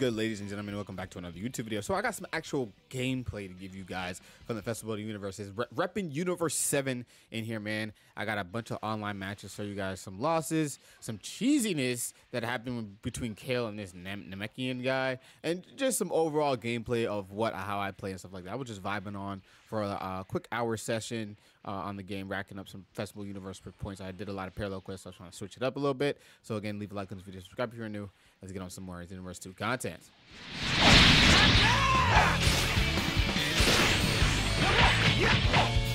good, ladies and gentlemen? Welcome back to another YouTube video. So I got some actual gameplay to give you guys from the Festival of Universes. Re repping Universe 7 in here, man. I got a bunch of online matches for you guys. Some losses, some cheesiness that happened between Kale and this Nem Namekian guy, and just some overall gameplay of what how I play and stuff like that. I was just vibing on for a, a quick hour session uh, on the game, racking up some Festival Universe points. I did a lot of parallel quests, so I was trying to switch it up a little bit. So again, leave a like on this video, subscribe if you're new. Let's get on some more Xenoverse 2 content. Can't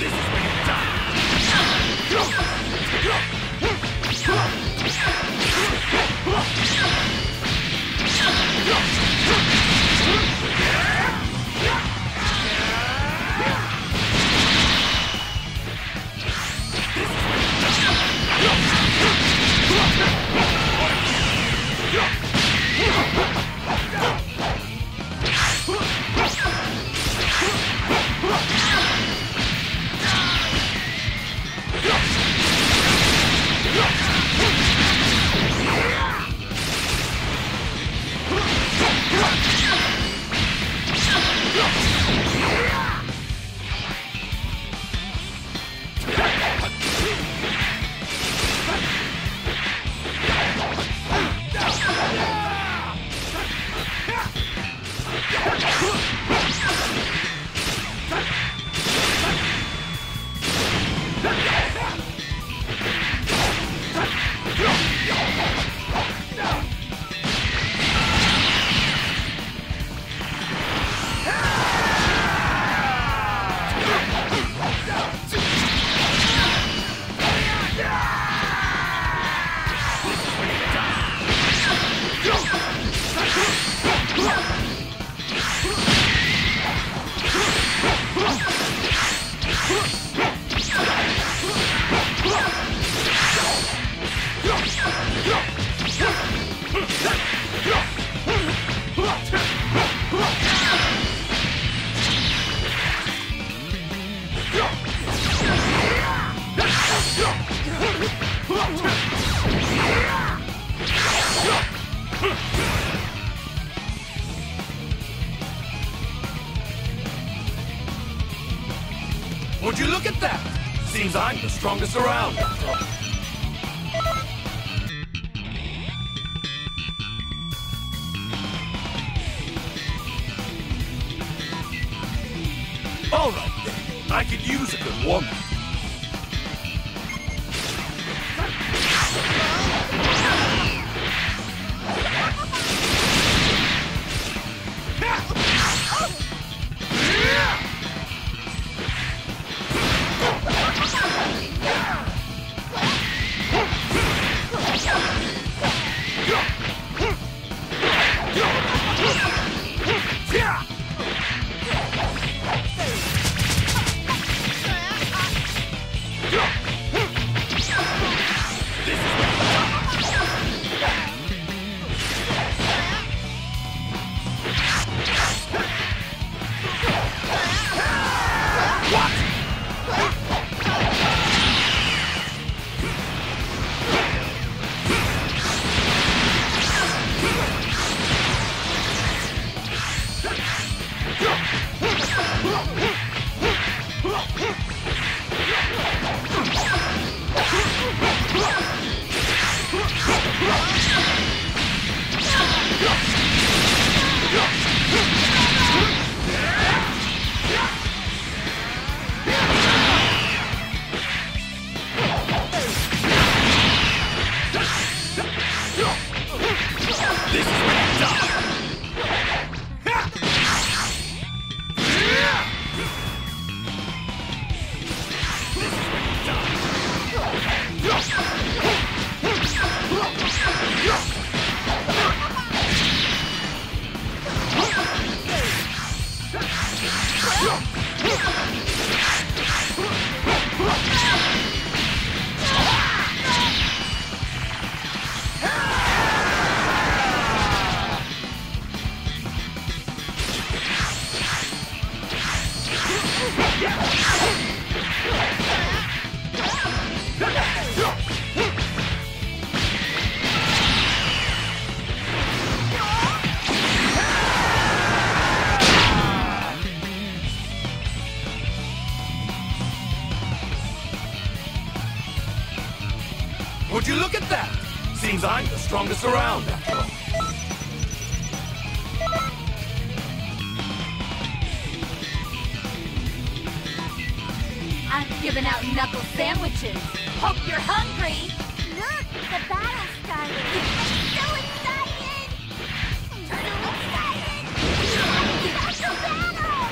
Would Strongest around. Would you look at that? Seems I'm the strongest around, after all. I've given out knuckle sandwiches. Hope you're hungry! Look, the battle started! I'm so excited! I'm so excited! The battle!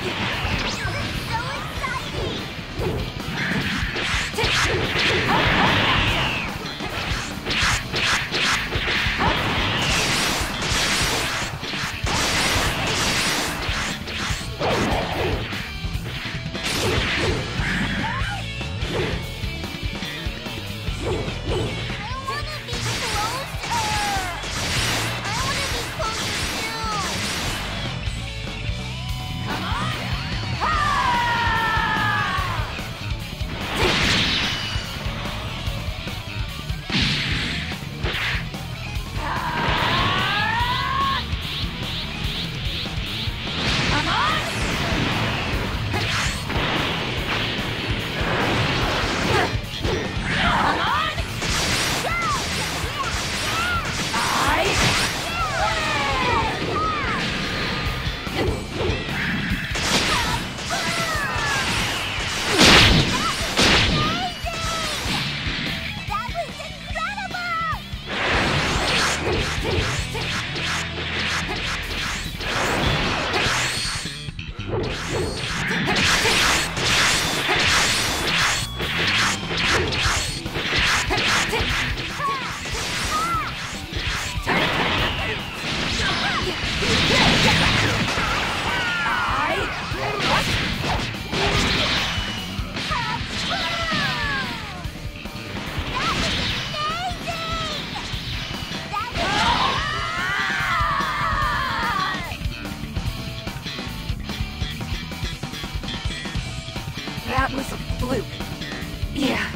That's so exciting! Blue. Yeah.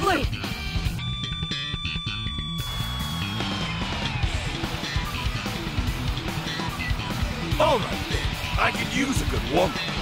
Blue. All right, then. I could use a good woman.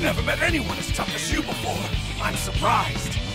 Never met anyone as tough as you before. I'm surprised.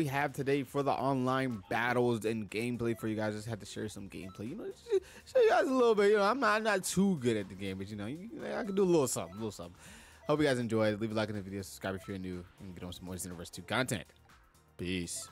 We have today for the online battles and gameplay for you guys. Just had to share some gameplay, you know, show you guys a little bit. You know, I'm not, I'm not too good at the game, but you know, I can do a little something, a little something. Hope you guys enjoyed. Leave a like on the video, subscribe if you're new, and get on some more Xenoverse 2 content. Peace.